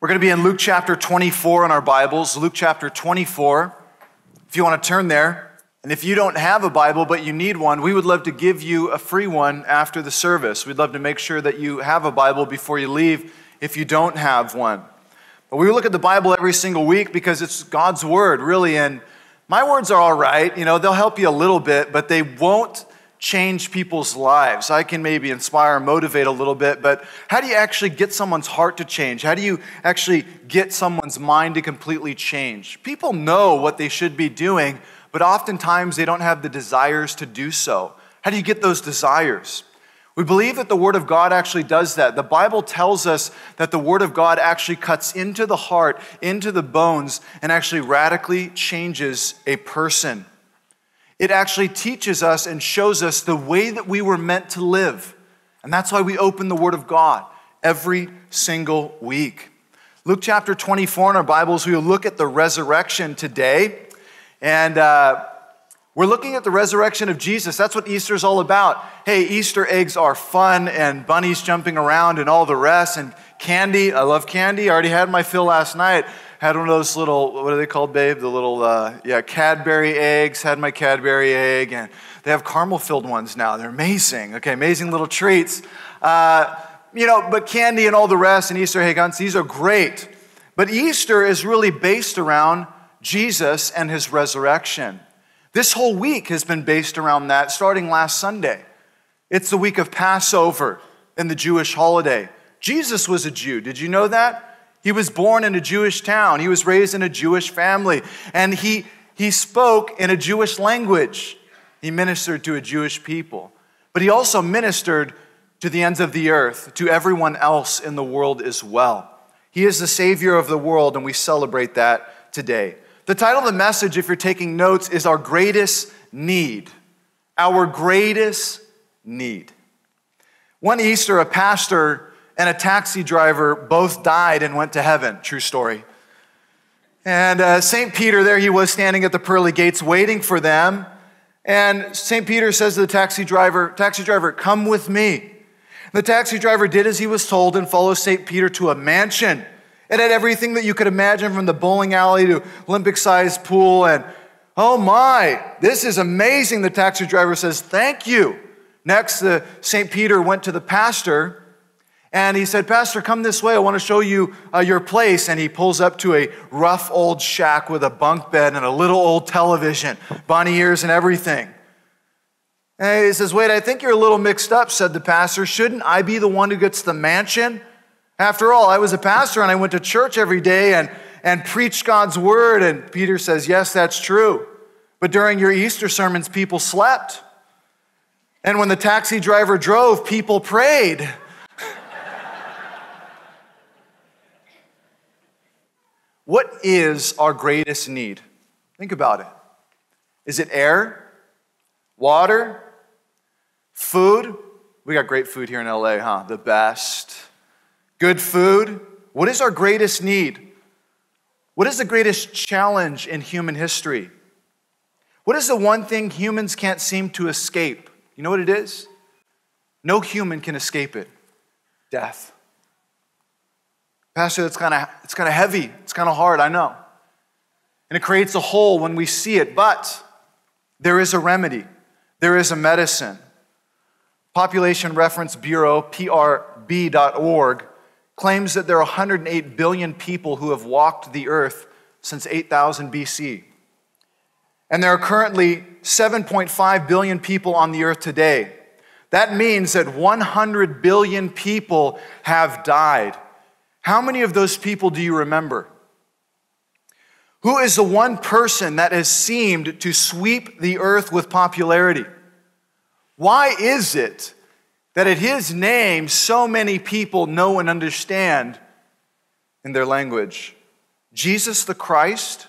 We're going to be in Luke chapter 24 in our Bibles, Luke chapter 24. If you want to turn there, and if you don't have a Bible but you need one, we would love to give you a free one after the service. We'd love to make sure that you have a Bible before you leave if you don't have one. But we look at the Bible every single week because it's God's Word, really, and my words are all right. You know, they'll help you a little bit, but they won't change people's lives. I can maybe inspire motivate a little bit, but how do you actually get someone's heart to change? How do you actually get someone's mind to completely change? People know what they should be doing, but oftentimes they don't have the desires to do so. How do you get those desires? We believe that the Word of God actually does that. The Bible tells us that the Word of God actually cuts into the heart, into the bones, and actually radically changes a person. It actually teaches us and shows us the way that we were meant to live. And that's why we open the Word of God every single week. Luke chapter 24 in our Bibles, we will look at the resurrection today. And uh, we're looking at the resurrection of Jesus. That's what Easter is all about. Hey, Easter eggs are fun and bunnies jumping around and all the rest. And candy, I love candy. I already had my fill last night had one of those little, what are they called, babe? The little, uh, yeah, Cadbury eggs, had my Cadbury egg, and they have caramel filled ones now. They're amazing. Okay, amazing little treats. Uh, you know, but candy and all the rest and Easter egg hunts, these are great. But Easter is really based around Jesus and his resurrection. This whole week has been based around that, starting last Sunday. It's the week of Passover and the Jewish holiday. Jesus was a Jew. Did you know that? He was born in a Jewish town. He was raised in a Jewish family. And he, he spoke in a Jewish language. He ministered to a Jewish people. But he also ministered to the ends of the earth, to everyone else in the world as well. He is the Savior of the world, and we celebrate that today. The title of the message, if you're taking notes, is Our Greatest Need. Our Greatest Need. One Easter, a pastor and a taxi driver both died and went to heaven. True story. And uh, St. Peter, there he was standing at the pearly gates waiting for them. And St. Peter says to the taxi driver, Taxi driver, come with me. The taxi driver did as he was told and followed St. Peter to a mansion. It had everything that you could imagine from the bowling alley to Olympic sized pool. And oh my, this is amazing. The taxi driver says, Thank you. Next, the St. Peter went to the pastor and he said, Pastor, come this way. I want to show you uh, your place. And he pulls up to a rough old shack with a bunk bed and a little old television, bunny ears and everything. And he says, Wait, I think you're a little mixed up, said the pastor. Shouldn't I be the one who gets the mansion? After all, I was a pastor and I went to church every day and, and preached God's word. And Peter says, Yes, that's true. But during your Easter sermons, people slept. And when the taxi driver drove, people prayed. What is our greatest need? Think about it. Is it air? Water? Food? We got great food here in LA, huh? The best. Good food? What is our greatest need? What is the greatest challenge in human history? What is the one thing humans can't seem to escape? You know what it is? No human can escape it death. Pastor, it's kind of it's kind of heavy. It's kind of hard, I know. And it creates a hole when we see it, but there is a remedy. There is a medicine. Population Reference Bureau, PRB.org, claims that there are 108 billion people who have walked the earth since 8000 BC. And there are currently 7.5 billion people on the earth today. That means that 100 billion people have died. How many of those people do you remember? Who is the one person that has seemed to sweep the earth with popularity? Why is it that at his name so many people know and understand in their language? Jesus the Christ?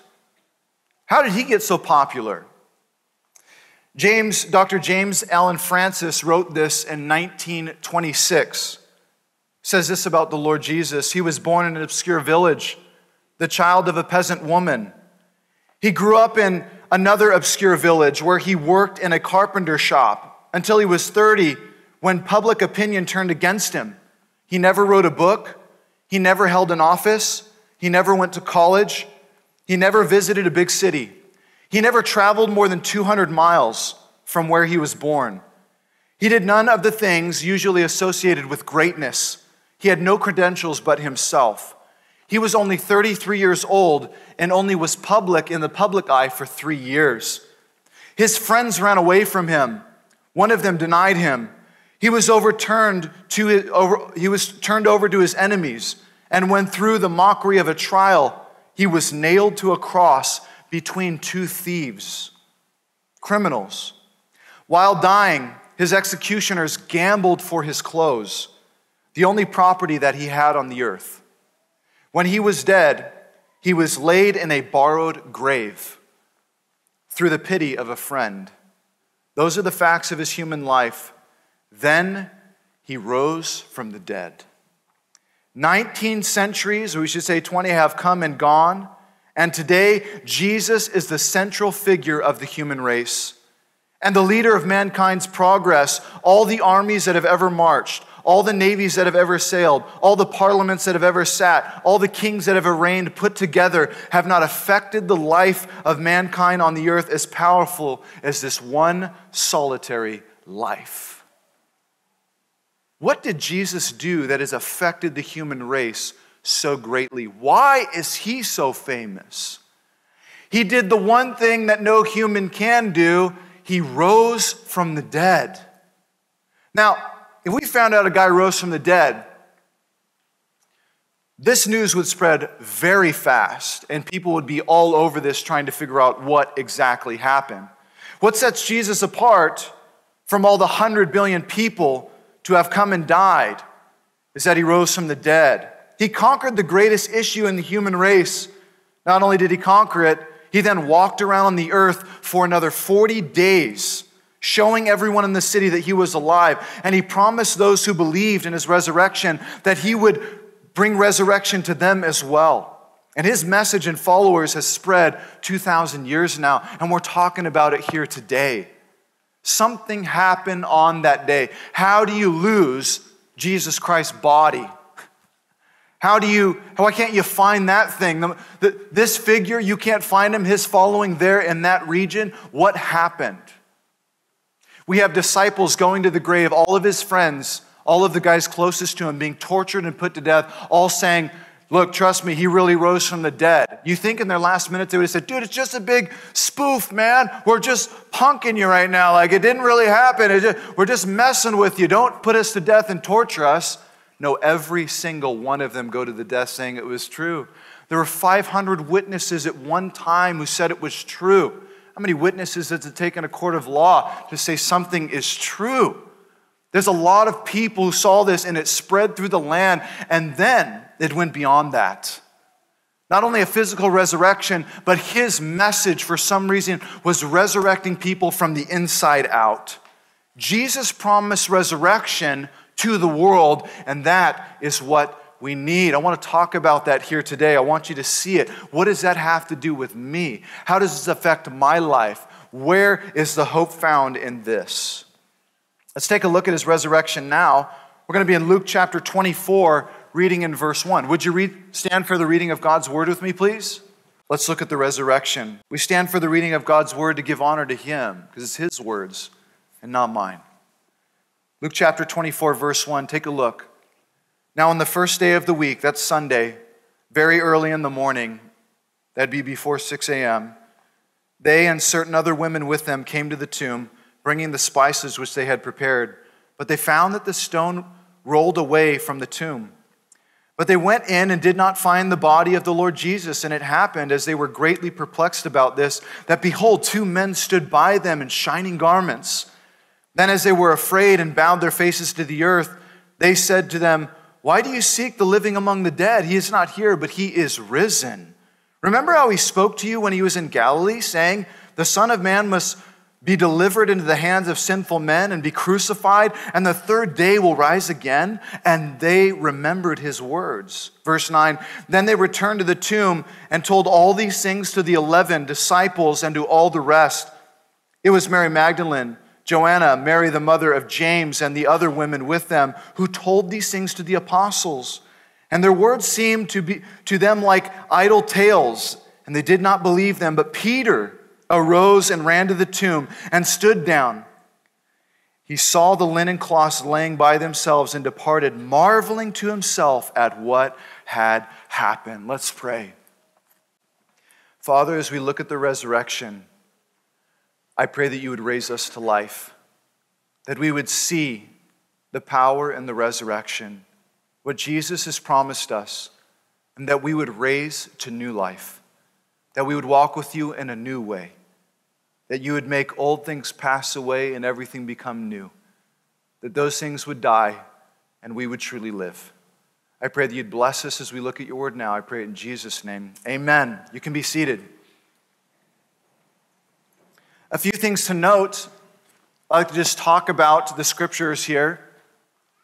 How did he get so popular? James, Dr. James Allan Francis wrote this in 1926 says this about the Lord Jesus He was born in an obscure village, the child of a peasant woman. He grew up in another obscure village where he worked in a carpenter shop until he was 30 when public opinion turned against him. He never wrote a book, He never held an office. He never went to college. He never visited a big city. He never traveled more than 200 miles from where he was born. He did none of the things usually associated with greatness. He had no credentials but himself. He was only 33 years old and only was public in the public eye for three years. His friends ran away from him. One of them denied him. He was overturned to over, he was turned over to his enemies and went through the mockery of a trial. He was nailed to a cross between two thieves, criminals. While dying, his executioners gambled for his clothes, the only property that he had on the earth. When he was dead, he was laid in a borrowed grave through the pity of a friend. Those are the facts of his human life. Then he rose from the dead. 19 centuries, or we should say 20, have come and gone. And today, Jesus is the central figure of the human race and the leader of mankind's progress. All the armies that have ever marched, all the navies that have ever sailed, all the parliaments that have ever sat, all the kings that have reigned put together have not affected the life of mankind on the earth as powerful as this one solitary life. What did Jesus do that has affected the human race so greatly? Why is he so famous? He did the one thing that no human can do he rose from the dead. Now, if we found out a guy rose from the dead, this news would spread very fast, and people would be all over this trying to figure out what exactly happened. What sets Jesus apart from all the hundred billion people to have come and died is that he rose from the dead. He conquered the greatest issue in the human race. Not only did he conquer it, he then walked around the earth for another 40 days, showing everyone in the city that he was alive. And he promised those who believed in his resurrection that he would bring resurrection to them as well. And his message and followers has spread 2,000 years now, and we're talking about it here today. Something happened on that day. How do you lose Jesus Christ's body? How do you, why can't you find that thing? This figure, you can't find him, his following there in that region. What happened? We have disciples going to the grave, all of his friends, all of the guys closest to him being tortured and put to death, all saying, Look, trust me, he really rose from the dead. You think in their last minute they would have said, Dude, it's just a big spoof, man. We're just punking you right now. Like it didn't really happen. Just, we're just messing with you. Don't put us to death and torture us. No, every single one of them go to the death saying it was true. There were 500 witnesses at one time who said it was true. How many witnesses does it take in a court of law to say something is true? There's a lot of people who saw this and it spread through the land, and then it went beyond that. Not only a physical resurrection, but his message for some reason was resurrecting people from the inside out. Jesus promised resurrection to the world, and that is what we need. I want to talk about that here today. I want you to see it. What does that have to do with me? How does this affect my life? Where is the hope found in this? Let's take a look at his resurrection now. We're going to be in Luke chapter 24, reading in verse 1. Would you read, stand for the reading of God's word with me, please? Let's look at the resurrection. We stand for the reading of God's word to give honor to him, because it's his words and not mine. Luke chapter 24, verse 1, take a look. Now, on the first day of the week, that's Sunday, very early in the morning, that'd be before 6 a.m., they and certain other women with them came to the tomb, bringing the spices which they had prepared. But they found that the stone rolled away from the tomb. But they went in and did not find the body of the Lord Jesus. And it happened, as they were greatly perplexed about this, that behold, two men stood by them in shining garments then, as they were afraid and bowed their faces to the earth, they said to them, Why do you seek the living among the dead? He is not here, but he is risen. Remember how he spoke to you when he was in Galilee, saying, The Son of Man must be delivered into the hands of sinful men and be crucified, and the third day will rise again. And they remembered his words. Verse 9 Then they returned to the tomb and told all these things to the eleven disciples and to all the rest. It was Mary Magdalene Joanna, Mary, the mother of James, and the other women with them, who told these things to the apostles. And their words seemed to, be, to them like idle tales, and they did not believe them. But Peter arose and ran to the tomb and stood down. He saw the linen cloths laying by themselves and departed, marveling to himself at what had happened. Let's pray. Father, as we look at the resurrection, I pray that you would raise us to life, that we would see the power and the resurrection, what Jesus has promised us, and that we would raise to new life, that we would walk with you in a new way, that you would make old things pass away and everything become new, that those things would die and we would truly live. I pray that you'd bless us as we look at your word now. I pray in Jesus' name. Amen. You can be seated. A few things to note. I'd like to just talk about the scriptures here.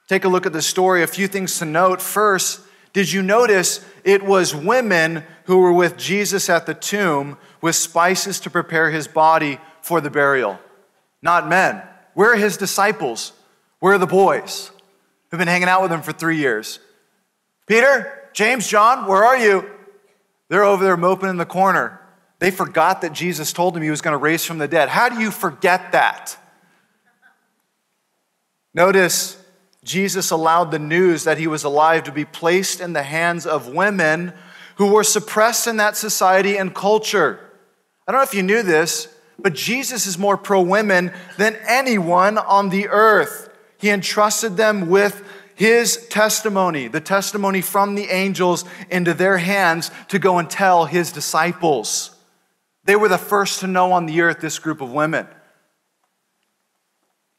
Take a look at the story. A few things to note. First, did you notice it was women who were with Jesus at the tomb with spices to prepare his body for the burial? Not men. Where are his disciples? Where are the boys who've been hanging out with him for three years? Peter, James, John, where are you? They're over there moping in the corner. They forgot that Jesus told them he was going to raise from the dead. How do you forget that? Notice Jesus allowed the news that he was alive to be placed in the hands of women who were suppressed in that society and culture. I don't know if you knew this, but Jesus is more pro women than anyone on the earth. He entrusted them with his testimony, the testimony from the angels, into their hands to go and tell his disciples. They were the first to know on the earth, this group of women.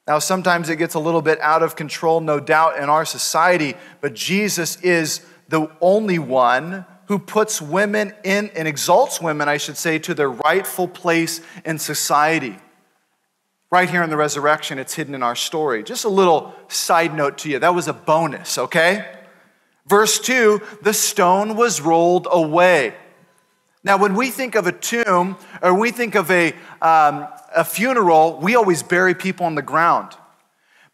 Now, sometimes it gets a little bit out of control, no doubt, in our society, but Jesus is the only one who puts women in and exalts women, I should say, to their rightful place in society. Right here in the resurrection, it's hidden in our story. Just a little side note to you. That was a bonus, okay? Verse 2 the stone was rolled away. Now, when we think of a tomb or we think of a, um, a funeral, we always bury people on the ground.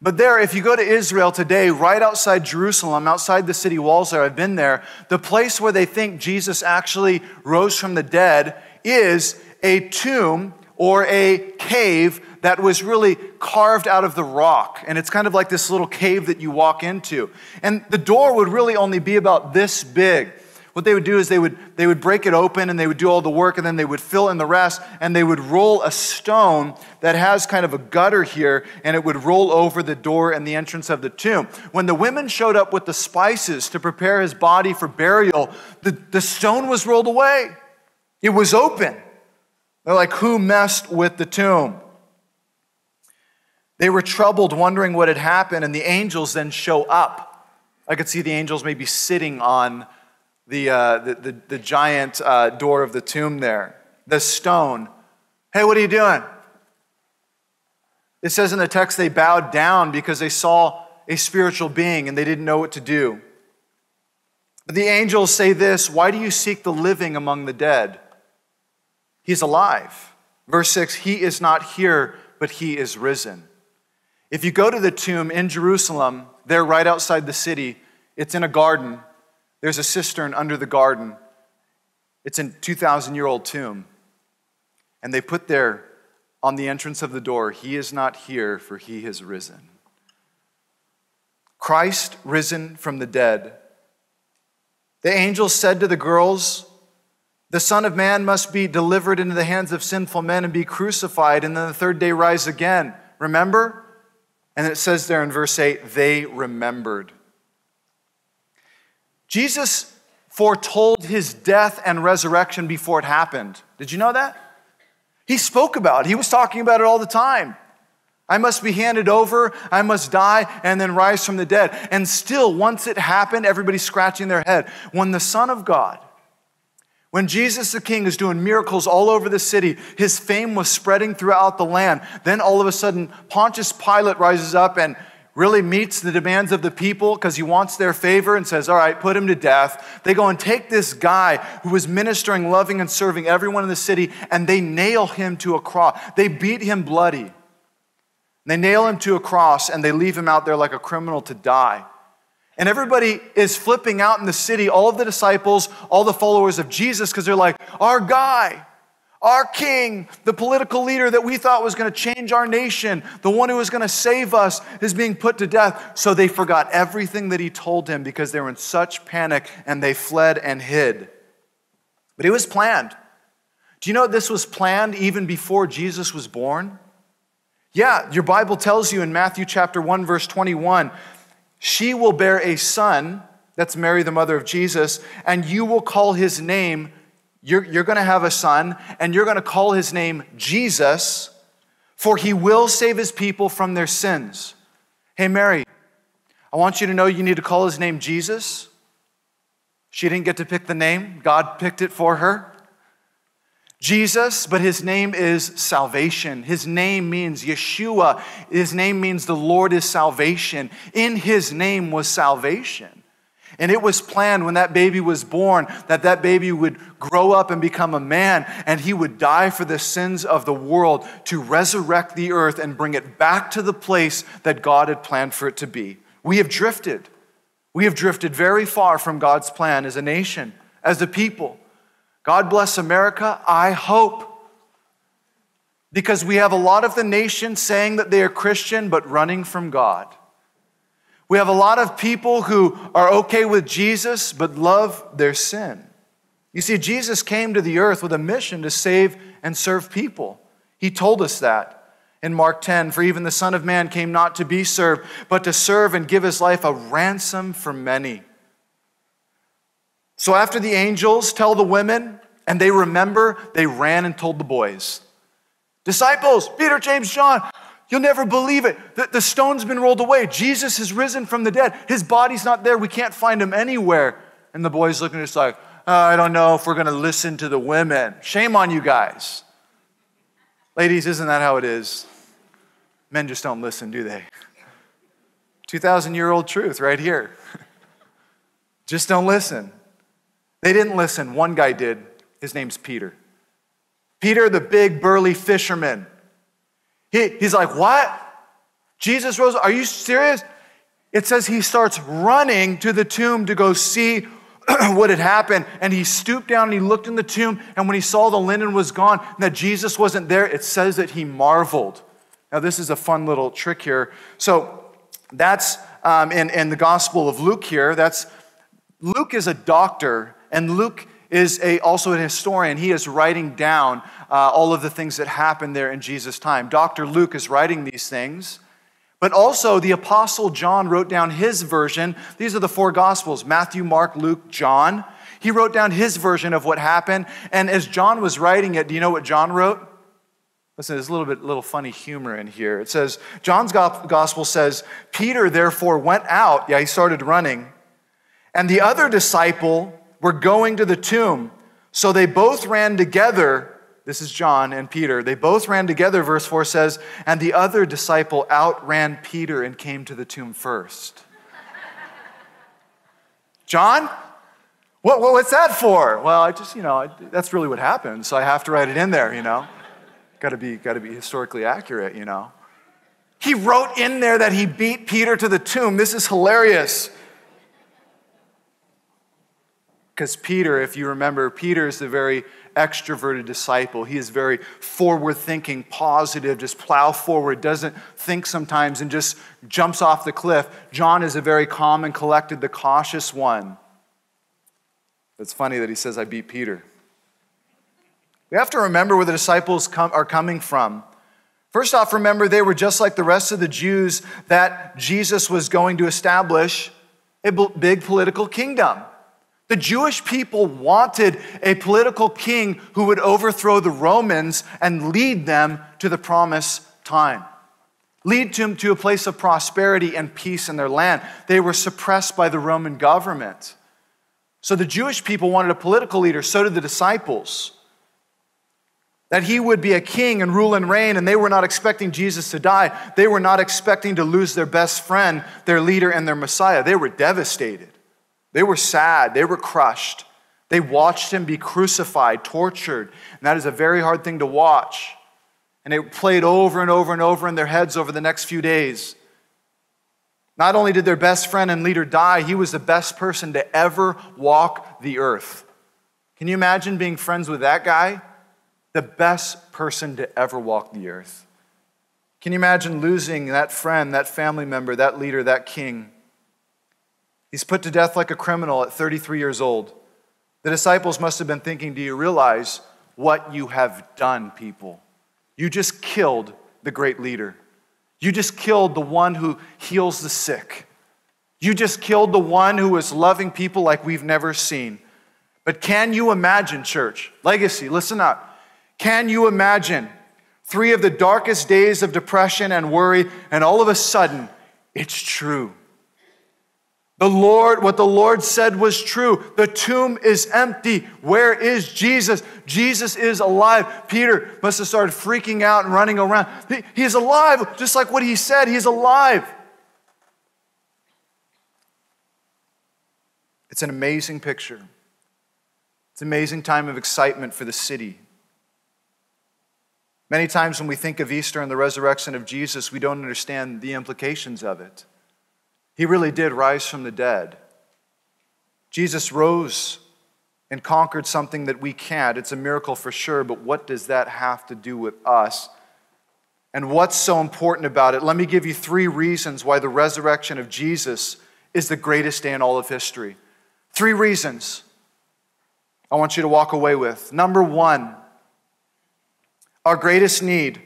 But there, if you go to Israel today, right outside Jerusalem, outside the city walls there, I've been there, the place where they think Jesus actually rose from the dead is a tomb or a cave that was really carved out of the rock. And it's kind of like this little cave that you walk into. And the door would really only be about this big. What they would do is they would, they would break it open and they would do all the work and then they would fill in the rest and they would roll a stone that has kind of a gutter here and it would roll over the door and the entrance of the tomb. When the women showed up with the spices to prepare his body for burial, the, the stone was rolled away. It was open. They're like, who messed with the tomb? They were troubled, wondering what had happened, and the angels then show up. I could see the angels maybe sitting on the, uh, the, the, the, giant uh, door of the tomb there, the stone. Hey, what are you doing? It says in the text they bowed down because they saw a spiritual being and they didn't know what to do. But the angels say this Why do you seek the living among the dead? He's alive. Verse 6 He is not here, but he is risen. If you go to the tomb in Jerusalem, there right outside the city, it's in a garden. There's a cistern under the garden. It's a 2,000 year old tomb. And they put there on the entrance of the door, He is not here, for He has risen. Christ risen from the dead. The angels said to the girls, the Son of Man must be delivered into the hands of sinful men and be crucified, and then the third day rise again. Remember? And it says there in verse 8, they remembered. Jesus foretold his death and resurrection before it happened. Did you know that? He spoke about it, he was talking about it all the time. I must be handed over, I must die, and then rise from the dead. And still, once it happened, everybody's scratching their head. When the Son of God, when Jesus the King is doing miracles all over the city, his fame was spreading throughout the land. Then all of a sudden, Pontius Pilate rises up and really meets the demands of the people because he wants their favor and says, All right, put him to death. They go and take this guy who was ministering, loving, and serving everyone in the city, and they nail him to a cross. They beat him bloody. They nail him to a cross and they leave him out there like a criminal to die. And everybody is flipping out in the city, all of the disciples, all the followers of Jesus, because they're like, our guy, our king, the political leader that we thought was going to change our nation, the one who was going to save us, is being put to death. So they forgot everything that he told him because they were in such panic and they fled and hid. But it was planned. Do you know this was planned even before Jesus was born? Yeah, your Bible tells you in Matthew chapter 1 verse 21, she will bear a son, that's Mary the mother of Jesus, and you will call his name you're, you're going to have a son, and you're going to call his name Jesus, for he will save his people from their sins. Hey, Mary, I want you to know you need to call his name Jesus. She didn't get to pick the name, God picked it for her. Jesus, but his name is salvation. His name means Yeshua. His name means the Lord is salvation. In his name was salvation. And it was planned when that baby was born that that baby would grow up and become a man and he would die for the sins of the world to resurrect the earth and bring it back to the place that God had planned for it to be. We have drifted. We have drifted very far from God's plan as a nation, as a people. God bless America, I hope. Because we have a lot of the nation saying that they are Christian but running from God. We have a lot of people who are okay with Jesus but love their sin. You see, Jesus came to the earth with a mission to save and serve people. He told us that in Mark 10 For even the Son of Man came not to be served, but to serve and give his life a ransom for many. So after the angels tell the women, and they remember, they ran and told the boys. Disciples, Peter, James, John, you'll never believe it. The, the stone's been rolled away. Jesus has risen from the dead. His body's not there. We can't find him anywhere. And the boys looking at us like, oh, I don't know if we're going to listen to the women. Shame on you guys. Ladies, isn't that how it is? Men just don't listen, do they? 2,000 year old truth right here. just don't listen. They didn't listen. One guy did. His name's Peter. Peter, the big burly fisherman. He, he's like, What? Jesus rose? Are you serious? It says he starts running to the tomb to go see what had happened. And he stooped down and he looked in the tomb. And when he saw the linen was gone and that Jesus wasn't there, it says that he marveled. Now, this is a fun little trick here. So, that's um, in, in the Gospel of Luke here. That's Luke is a doctor, and Luke is a, also an historian. He is writing down uh, all of the things that happened there in Jesus' time. Dr. Luke is writing these things. But also, the Apostle John wrote down his version. These are the four Gospels Matthew, Mark, Luke, John. He wrote down his version of what happened. And as John was writing it, do you know what John wrote? Listen, there's a little bit, little funny humor in here. It says, John's gospel says, Peter therefore went out. Yeah, he started running. And the other disciple were going to the tomb. So they both ran together. This is John and Peter. They both ran together, verse 4 says, and the other disciple outran Peter and came to the tomb first. John? What, what's that for? Well, I just, you know, that's really what happened, so I have to write it in there, you know. Got to be, got to be historically accurate, you know. He wrote in there that he beat Peter to the tomb. This is hilarious. Because Peter, if you remember, Peter is the very extroverted disciple. He is very forward thinking, positive, just plow forward, doesn't think sometimes and just jumps off the cliff. John is a very calm and collected, the cautious one. It's funny that he says, I beat Peter. We have to remember where the disciples come, are coming from. First off, remember they were just like the rest of the Jews that Jesus was going to establish a big political kingdom. The Jewish people wanted a political king who would overthrow the Romans and lead them to the promised time, lead them to a place of prosperity and peace in their land. They were suppressed by the Roman government. So the Jewish people wanted a political leader, so did the disciples that he would be a king and rule and reign, and they were not expecting Jesus to die. They were not expecting to lose their best friend, their leader, and their Messiah. They were devastated. They were sad. They were crushed. They watched him be crucified, tortured, and that is a very hard thing to watch. And it played over and over and over in their heads over the next few days. Not only did their best friend and leader die, he was the best person to ever walk the earth. Can you imagine being friends with that guy? The best person to ever walk the earth. Can you imagine losing that friend, that family member, that leader, that king? He's put to death like a criminal at 33 years old. The disciples must have been thinking, Do you realize what you have done, people? You just killed the great leader. You just killed the one who heals the sick. You just killed the one who is loving people like we've never seen. But can you imagine, church? Legacy, listen up. Can you imagine three of the darkest days of depression and worry, and all of a sudden, it's true? The Lord, what the Lord said was true. The tomb is empty. Where is Jesus? Jesus is alive. Peter must have started freaking out and running around. He, he's alive, just like what he said. He's alive. It's an amazing picture. It's an amazing time of excitement for the city. Many times when we think of Easter and the resurrection of Jesus, we don't understand the implications of it. He really did rise from the dead. Jesus rose and conquered something that we can't. It's a miracle for sure, but what does that have to do with us? And what's so important about it? Let me give you three reasons why the resurrection of Jesus is the greatest day in all of history. Three reasons I want you to walk away with. Number one, our greatest need.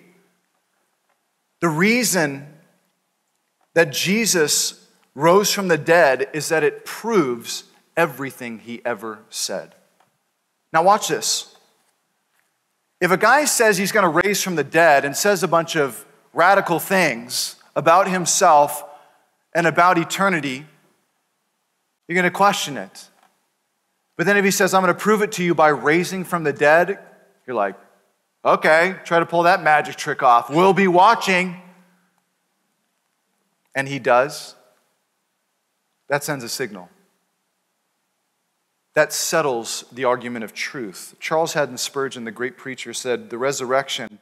The reason that Jesus rose from the dead is that it proves everything he ever said. Now, watch this. If a guy says he's going to raise from the dead and says a bunch of radical things about himself and about eternity, you're going to question it. But then if he says, I'm going to prove it to you by raising from the dead, you're like, okay, try to pull that magic trick off. We'll be watching. And he does. That sends a signal. That settles the argument of truth. Charles Haddon Spurgeon, the great preacher, said the resurrection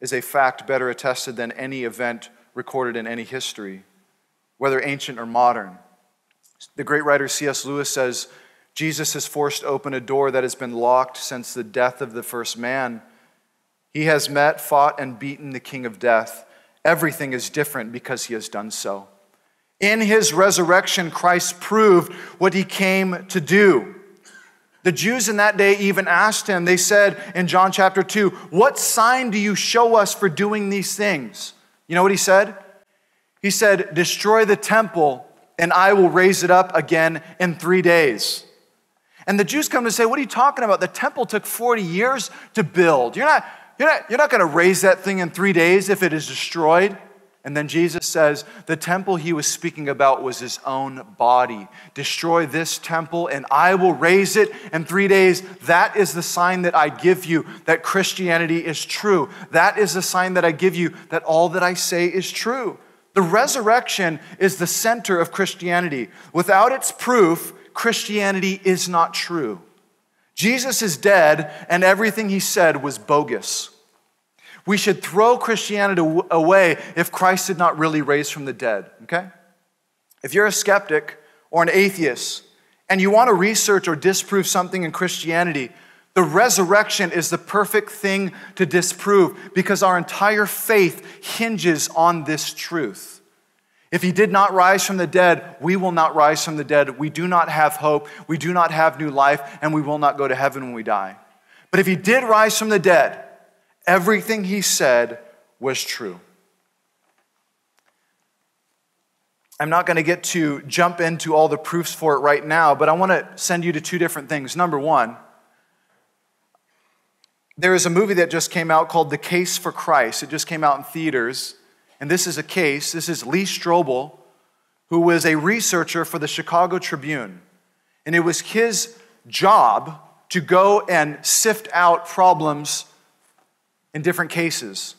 is a fact better attested than any event recorded in any history, whether ancient or modern. The great writer C.S. Lewis says Jesus has forced open a door that has been locked since the death of the first man. He has met, fought, and beaten the king of death. Everything is different because he has done so. In his resurrection, Christ proved what he came to do. The Jews in that day even asked him, they said in John chapter 2, What sign do you show us for doing these things? You know what he said? He said, Destroy the temple, and I will raise it up again in three days. And the Jews come to say, What are you talking about? The temple took 40 years to build. You're not, you're not, you're not going to raise that thing in three days if it is destroyed. And then Jesus says the temple he was speaking about was his own body. Destroy this temple and I will raise it in three days. That is the sign that I give you that Christianity is true. That is the sign that I give you that all that I say is true. The resurrection is the center of Christianity. Without its proof, Christianity is not true. Jesus is dead, and everything he said was bogus. We should throw Christianity away if Christ did not really raise from the dead, okay? If you're a skeptic or an atheist and you want to research or disprove something in Christianity, the resurrection is the perfect thing to disprove because our entire faith hinges on this truth. If he did not rise from the dead, we will not rise from the dead. We do not have hope. We do not have new life, and we will not go to heaven when we die. But if he did rise from the dead, Everything he said was true. I'm not going to get to jump into all the proofs for it right now, but I want to send you to two different things. Number one, there is a movie that just came out called The Case for Christ. It just came out in theaters. And this is a case. This is Lee Strobel, who was a researcher for the Chicago Tribune. And it was his job to go and sift out problems in different cases.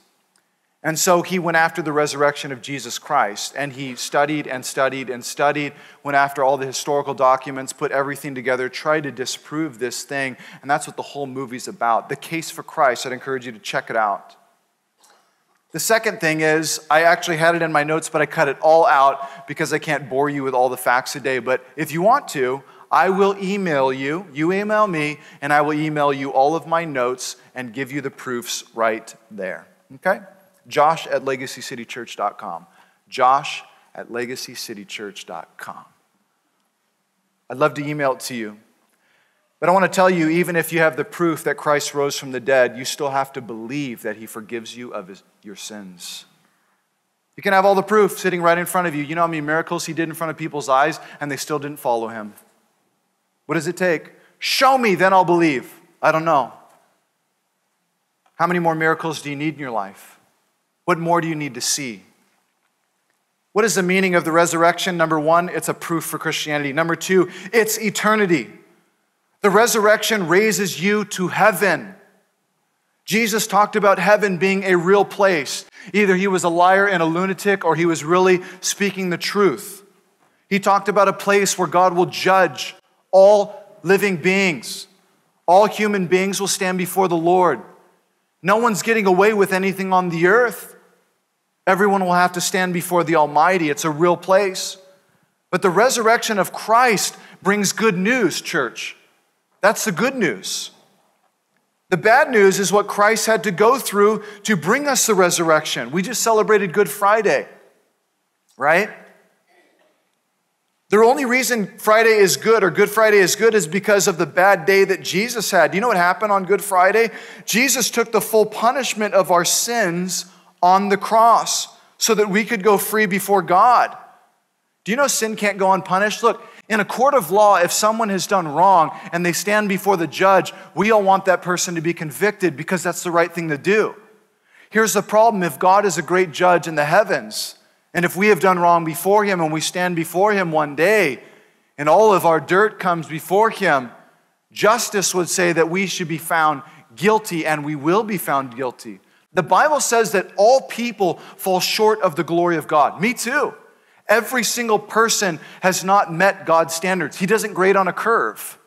And so he went after the resurrection of Jesus Christ and he studied and studied and studied, went after all the historical documents, put everything together, tried to disprove this thing. And that's what the whole movie's about. The case for Christ. I'd encourage you to check it out. The second thing is, I actually had it in my notes, but I cut it all out because I can't bore you with all the facts today. But if you want to, I will email you, you email me, and I will email you all of my notes and give you the proofs right there. Okay? Josh at legacycitychurch.com. Josh at legacycitychurch.com. I'd love to email it to you. But I want to tell you, even if you have the proof that Christ rose from the dead, you still have to believe that he forgives you of his, your sins. You can have all the proof sitting right in front of you. You know how many miracles he did in front of people's eyes, and they still didn't follow him. What does it take? Show me, then I'll believe. I don't know. How many more miracles do you need in your life? What more do you need to see? What is the meaning of the resurrection? Number one, it's a proof for Christianity. Number two, it's eternity. The resurrection raises you to heaven. Jesus talked about heaven being a real place. Either he was a liar and a lunatic or he was really speaking the truth. He talked about a place where God will judge all living beings. All human beings will stand before the Lord. No one's getting away with anything on the earth. Everyone will have to stand before the Almighty. It's a real place. But the resurrection of Christ brings good news, church. That's the good news. The bad news is what Christ had to go through to bring us the resurrection. We just celebrated Good Friday, right? The only reason Friday is good or Good Friday is good is because of the bad day that Jesus had. Do you know what happened on Good Friday? Jesus took the full punishment of our sins on the cross so that we could go free before God. Do you know sin can't go unpunished? Look, in a court of law, if someone has done wrong and they stand before the judge, we all want that person to be convicted because that's the right thing to do. Here's the problem if God is a great judge in the heavens, and if we have done wrong before Him and we stand before Him one day and all of our dirt comes before Him, justice would say that we should be found guilty and we will be found guilty. The Bible says that all people fall short of the glory of God. Me too. Every single person has not met God's standards. He doesn't grade on a curve.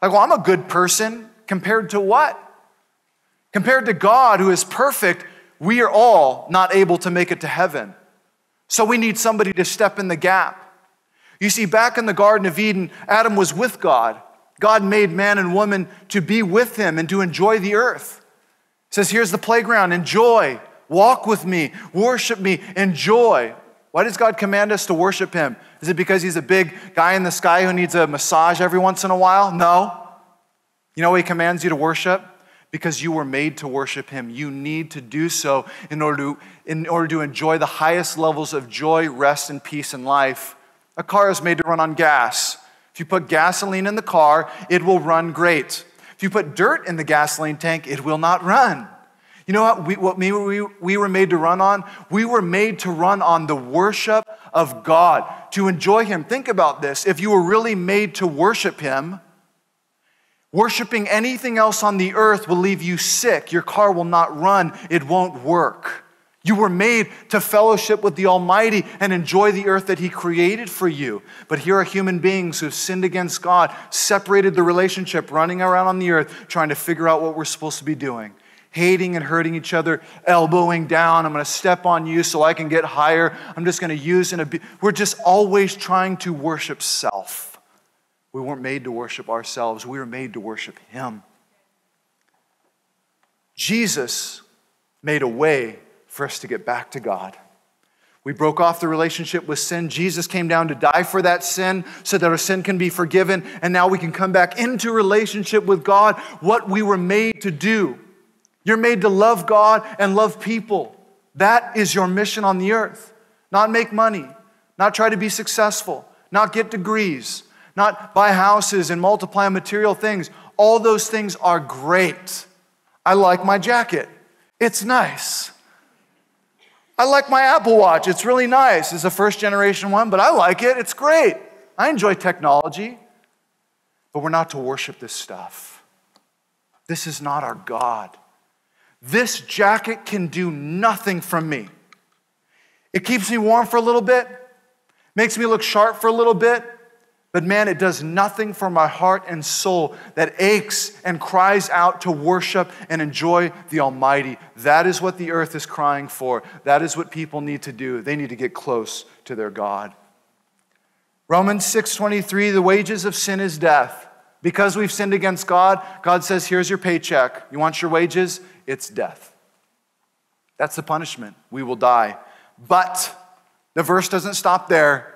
Like, well, I'm a good person compared to what? Compared to God, who is perfect, we are all not able to make it to heaven. So we need somebody to step in the gap. You see, back in the Garden of Eden, Adam was with God. God made man and woman to be with him and to enjoy the earth. He says, Here's the playground, enjoy, walk with me, worship me, enjoy. Why does God command us to worship him? Is it because he's a big guy in the sky who needs a massage every once in a while? No. You know what he commands you to worship? Because you were made to worship Him. You need to do so in order to, in order to enjoy the highest levels of joy, rest, and peace in life. A car is made to run on gas. If you put gasoline in the car, it will run great. If you put dirt in the gasoline tank, it will not run. You know what we, what we, we were made to run on? We were made to run on the worship of God, to enjoy Him. Think about this. If you were really made to worship Him, Worshipping anything else on the earth will leave you sick. Your car will not run, it won't work. You were made to fellowship with the Almighty and enjoy the earth that He created for you. But here are human beings who have sinned against God, separated the relationship, running around on the earth, trying to figure out what we're supposed to be doing. Hating and hurting each other, elbowing down. I'm going to step on you so I can get higher. I'm just going to use and abuse. We're just always trying to worship self. We weren't made to worship ourselves, we were made to worship Him. Jesus made a way for us to get back to God. We broke off the relationship with sin. Jesus came down to die for that sin so that our sin can be forgiven. And now we can come back into relationship with God, what we were made to do. You're made to love God and love people. That is your mission on the earth. Not make money, not try to be successful, not get degrees, not buy houses and multiply material things. All those things are great. I like my jacket, it's nice. I like my Apple Watch, it's really nice. It's a first generation one, but I like it, it's great. I enjoy technology, but we're not to worship this stuff. This is not our God. This jacket can do nothing from me. It keeps me warm for a little bit, makes me look sharp for a little bit, But man, it does nothing for my heart and soul that aches and cries out to worship and enjoy the Almighty. That is what the earth is crying for. That is what people need to do. They need to get close to their God. Romans 6:23 the wages of sin is death. Because we've sinned against God, God says, "Here's your paycheck. You want your wages? It's death." That's the punishment. We will die. But the verse doesn't stop there.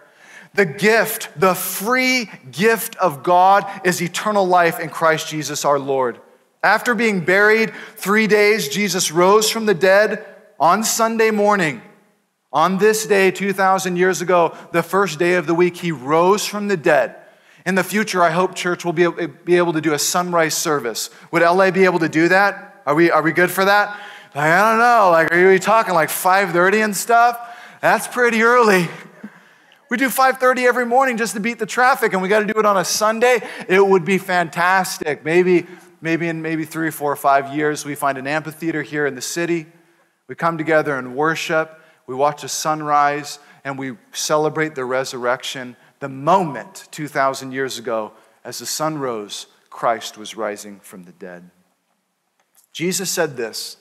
The gift, the free gift of God is eternal life in Christ Jesus our Lord. After being buried three days, Jesus rose from the dead on Sunday morning. On this day, 2,000 years ago, the first day of the week, he rose from the dead. In the future, I hope church will be, be able to do a sunrise service. Would LA be able to do that? Are we, are we good for that? Like, I don't know. Like, are you talking like 5.30 and stuff? That's pretty early. We do 5:30 every morning just to beat the traffic, and we got to do it on a Sunday. It would be fantastic. Maybe, maybe in maybe three, four, or five years, we find an amphitheater here in the city. We come together and worship. We watch the sunrise, and we celebrate the resurrection. The moment 2,000 years ago, as the sun rose, Christ was rising from the dead. Jesus said this.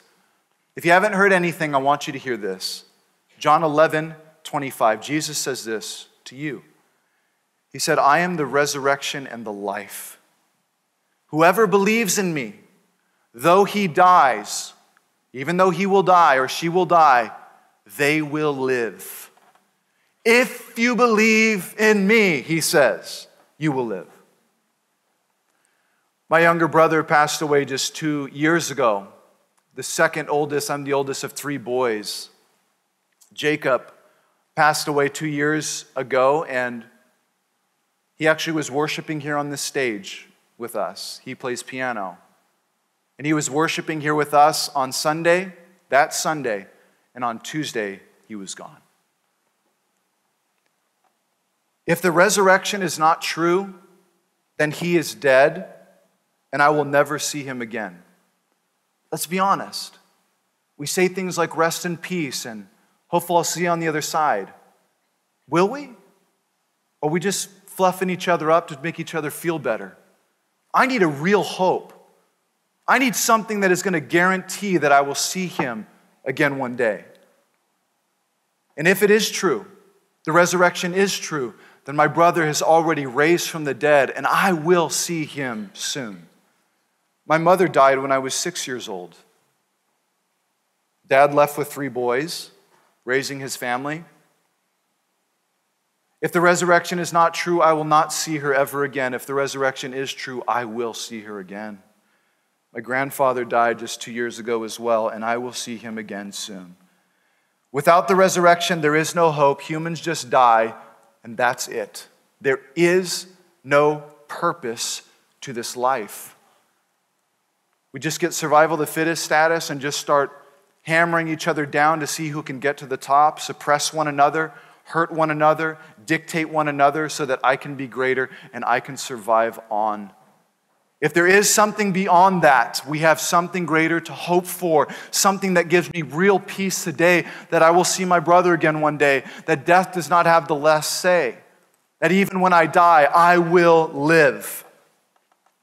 If you haven't heard anything, I want you to hear this. John 11, 25, Jesus says this to you. He said, I am the resurrection and the life. Whoever believes in me, though he dies, even though he will die or she will die, they will live. If you believe in me, he says, you will live. My younger brother passed away just two years ago. The second oldest, I'm the oldest of three boys. Jacob passed away two years ago, and he actually was worshiping here on this stage with us. He plays piano. And he was worshiping here with us on Sunday, that Sunday, and on Tuesday, he was gone. If the resurrection is not true, then he is dead, and I will never see him again. Let's be honest. We say things like rest in peace and Hopefully, I'll see you on the other side. Will we? Or are we just fluffing each other up to make each other feel better? I need a real hope. I need something that is going to guarantee that I will see him again one day. And if it is true, the resurrection is true, then my brother has already raised from the dead, and I will see him soon. My mother died when I was six years old. Dad left with three boys raising his family. If the resurrection is not true, I will not see her ever again. If the resurrection is true, I will see her again. My grandfather died just two years ago as well, and I will see him again soon. Without the resurrection, there is no hope. Humans just die, and that's it. There is no purpose to this life. We just get survival of the fittest status and just start hammering each other down to see who can get to the top, suppress one another, hurt one another, dictate one another so that I can be greater and I can survive on. If there is something beyond that, we have something greater to hope for, something that gives me real peace today, that I will see my brother again one day, that death does not have the last say, that even when I die, I will live.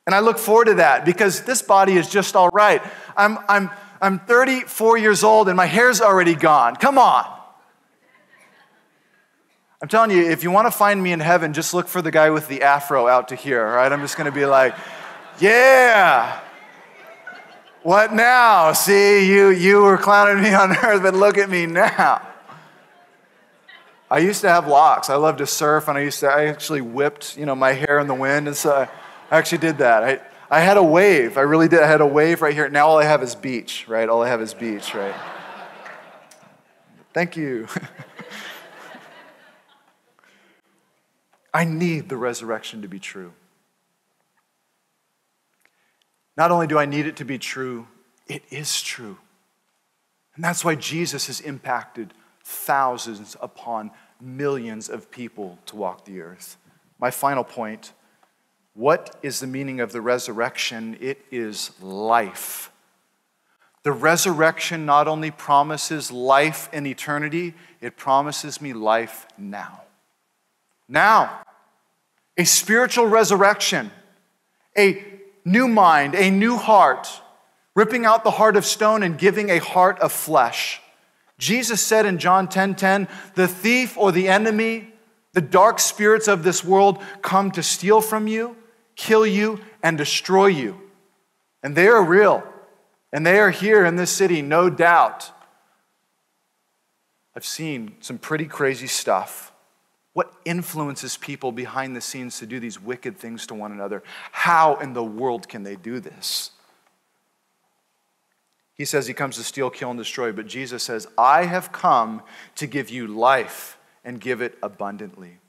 And I look forward to that because this body is just all right. I'm, I'm, I'm 34 years old and my hair's already gone. Come on. I'm telling you, if you want to find me in heaven, just look for the guy with the afro out to here, right? I'm just going to be like, yeah. What now? See, you, you were clowning me on earth, but look at me now. I used to have locks. I loved to surf, and I used to, I actually whipped, you know, my hair in the wind, and so I actually did that. I, I had a wave. I really did. I had a wave right here. Now all I have is beach, right? All I have is beach, right? Thank you. I need the resurrection to be true. Not only do I need it to be true, it is true. And that's why Jesus has impacted thousands upon millions of people to walk the earth. My final point what is the meaning of the resurrection? It is life. The resurrection not only promises life in eternity, it promises me life now. Now. a spiritual resurrection, a new mind, a new heart, ripping out the heart of stone and giving a heart of flesh. Jesus said in John 10:10, 10, 10, "The thief or the enemy, the dark spirits of this world come to steal from you, kill you and destroy you." And they are real. And they are here in this city, no doubt. I've seen some pretty crazy stuff. What influences people behind the scenes to do these wicked things to one another? How in the world can they do this? He says he comes to steal, kill, and destroy, but Jesus says, I have come to give you life and give it abundantly.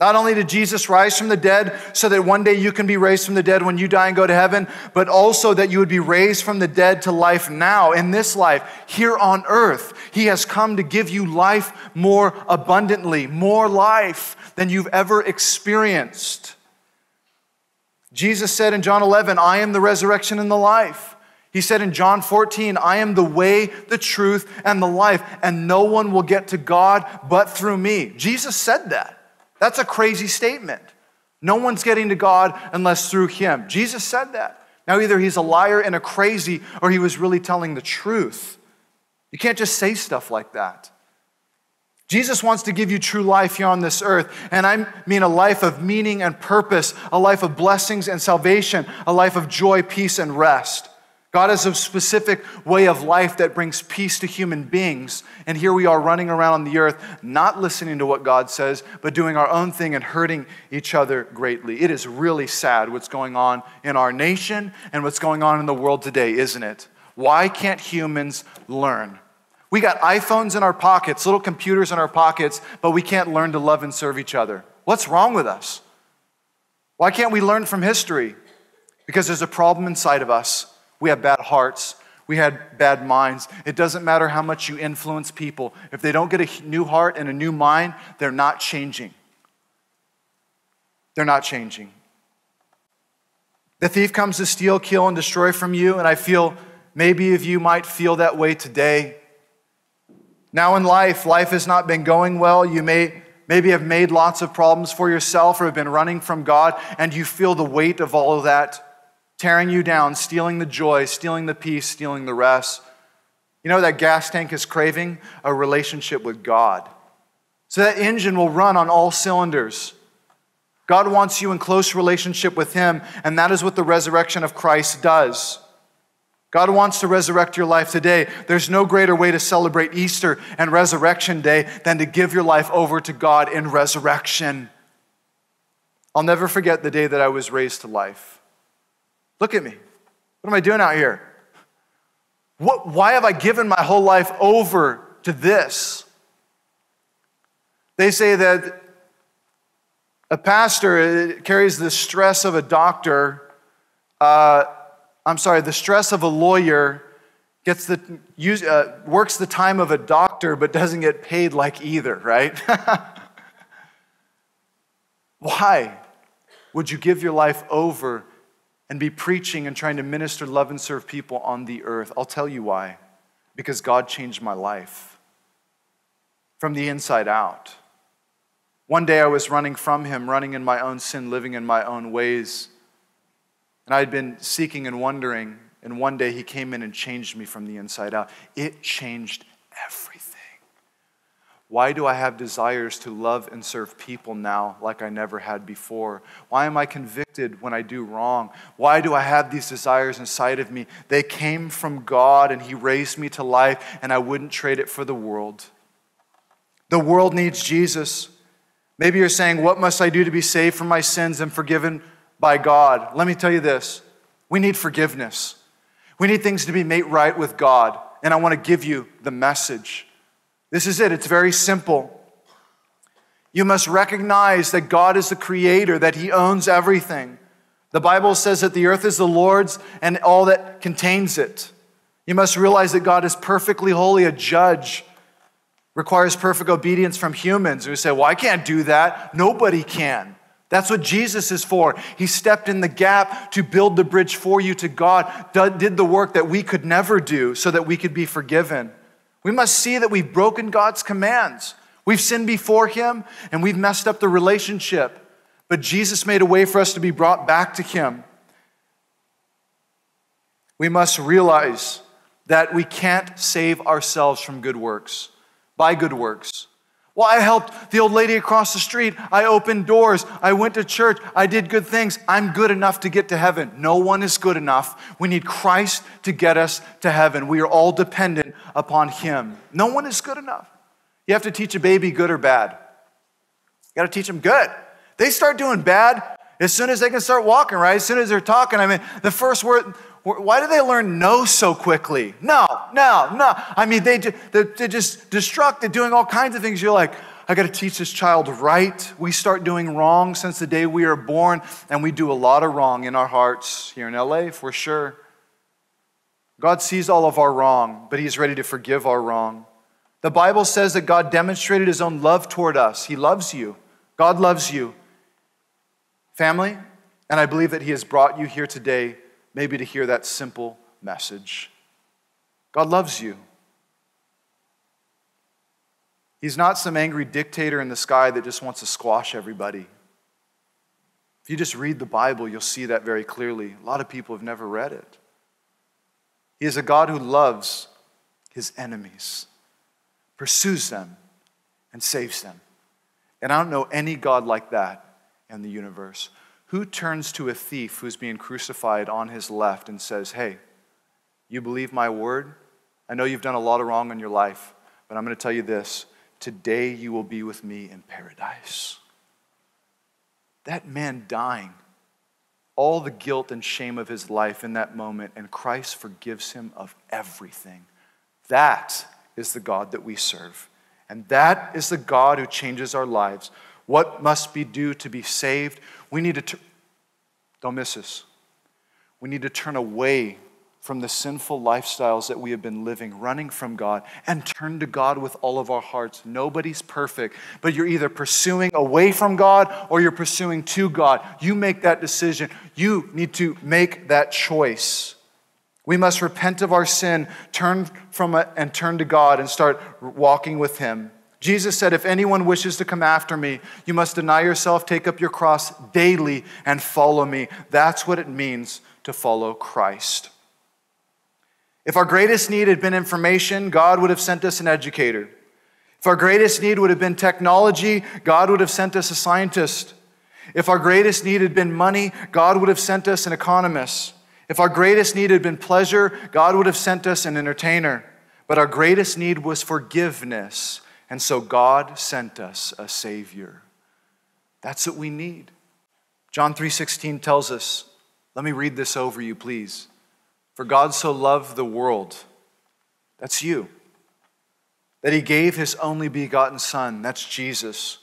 Not only did Jesus rise from the dead so that one day you can be raised from the dead when you die and go to heaven, but also that you would be raised from the dead to life now, in this life, here on earth. He has come to give you life more abundantly, more life than you've ever experienced. Jesus said in John 11, I am the resurrection and the life. He said in John 14, I am the way, the truth, and the life, and no one will get to God but through me. Jesus said that. That's a crazy statement. No one's getting to God unless through him. Jesus said that. Now, either he's a liar and a crazy, or he was really telling the truth. You can't just say stuff like that. Jesus wants to give you true life here on this earth. And I mean a life of meaning and purpose, a life of blessings and salvation, a life of joy, peace, and rest. God has a specific way of life that brings peace to human beings. And here we are running around on the earth, not listening to what God says, but doing our own thing and hurting each other greatly. It is really sad what's going on in our nation and what's going on in the world today, isn't it? Why can't humans learn? We got iPhones in our pockets, little computers in our pockets, but we can't learn to love and serve each other. What's wrong with us? Why can't we learn from history? Because there's a problem inside of us we have bad hearts. We had bad minds. It doesn't matter how much you influence people. If they don't get a new heart and a new mind, they're not changing. They're not changing. The thief comes to steal, kill, and destroy from you, and I feel maybe if you might feel that way today. Now in life, life has not been going well. You may maybe have made lots of problems for yourself or have been running from God, and you feel the weight of all of that tearing you down, stealing the joy, stealing the peace, stealing the rest. You know that gas tank is craving? A relationship with God. So that engine will run on all cylinders. God wants you in close relationship with Him, and that is what the resurrection of Christ does. God wants to resurrect your life today. There's no greater way to celebrate Easter and Resurrection Day than to give your life over to God in resurrection. I'll never forget the day that I was raised to life. Look at me. What am I doing out here? What, why have I given my whole life over to this? They say that a pastor carries the stress of a doctor. Uh, I'm sorry, the stress of a lawyer gets the use, uh, works the time of a doctor, but doesn't get paid like either. Right? Why would you give your life over and be preaching and trying to minister, love, and serve people on the earth. I'll tell you why. Because God changed my life from the inside out. One day I was running from Him, running in my own sin, living in my own ways. And I had been seeking and wondering, and one day He came in and changed me from the inside out. It changed everything. Why do I have desires to love and serve people now like I never had before? Why am I convicted when I do wrong? Why do I have these desires inside of me? They came from God and He raised me to life, and I wouldn't trade it for the world. The world needs Jesus. Maybe you're saying, What must I do to be saved from my sins and forgiven by God? Let me tell you this we need forgiveness. We need things to be made right with God, and I want to give you the message. This is it, it's very simple. You must recognize that God is the creator, that He owns everything. The Bible says that the earth is the Lord's and all that contains it. You must realize that God is perfectly holy, a judge, requires perfect obedience from humans. We say, Well, I can't do that. Nobody can. That's what Jesus is for. He stepped in the gap to build the bridge for you to God, did the work that we could never do so that we could be forgiven. We must see that we've broken God's commands. We've sinned before Him and we've messed up the relationship. But Jesus made a way for us to be brought back to Him. We must realize that we can't save ourselves from good works, by good works. Well, I helped the old lady across the street. I opened doors. I went to church. I did good things. I'm good enough to get to heaven. No one is good enough. We need Christ to get us to heaven. We are all dependent upon Him. No one is good enough. You have to teach a baby good or bad. You got to teach them good. They start doing bad as soon as they can start walking, right? As soon as they're talking. I mean, the first word, why do they learn no so quickly? No, no, no. I mean, they, they're just destructive, doing all kinds of things. You're like, I got to teach this child right. We start doing wrong since the day we are born, and we do a lot of wrong in our hearts here in LA for sure. God sees all of our wrong, but He's ready to forgive our wrong. The Bible says that God demonstrated His own love toward us. He loves you. God loves you. Family, and I believe that He has brought you here today maybe to hear that simple message. God loves you. He's not some angry dictator in the sky that just wants to squash everybody. If you just read the Bible, you'll see that very clearly. A lot of people have never read it. He is a God who loves his enemies, pursues them, and saves them. And I don't know any God like that in the universe. Who turns to a thief who's being crucified on his left and says, Hey, you believe my word? I know you've done a lot of wrong in your life, but I'm going to tell you this today you will be with me in paradise. That man dying, all the guilt and shame of his life in that moment, and Christ forgives him of everything. That is the God that we serve. And that is the God who changes our lives. What must be due to be saved? We need to, don't miss this. We need to turn away from the sinful lifestyles that we have been living, running from God, and turn to God with all of our hearts. Nobody's perfect, but you're either pursuing away from God or you're pursuing to God. You make that decision. You need to make that choice. We must repent of our sin, turn from it, and turn to God and start walking with Him. Jesus said, If anyone wishes to come after me, you must deny yourself, take up your cross daily, and follow me. That's what it means to follow Christ. If our greatest need had been information, God would have sent us an educator. If our greatest need would have been technology, God would have sent us a scientist. If our greatest need had been money, God would have sent us an economist. If our greatest need had been pleasure, God would have sent us an entertainer. But our greatest need was forgiveness. And so God sent us a Savior. That's what we need. John 3:16 tells us, let me read this over you, please. For God so loved the world, that's you, that he gave his only begotten Son, that's Jesus,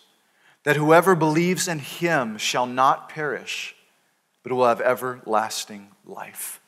that whoever believes in him shall not perish, but will have everlasting life.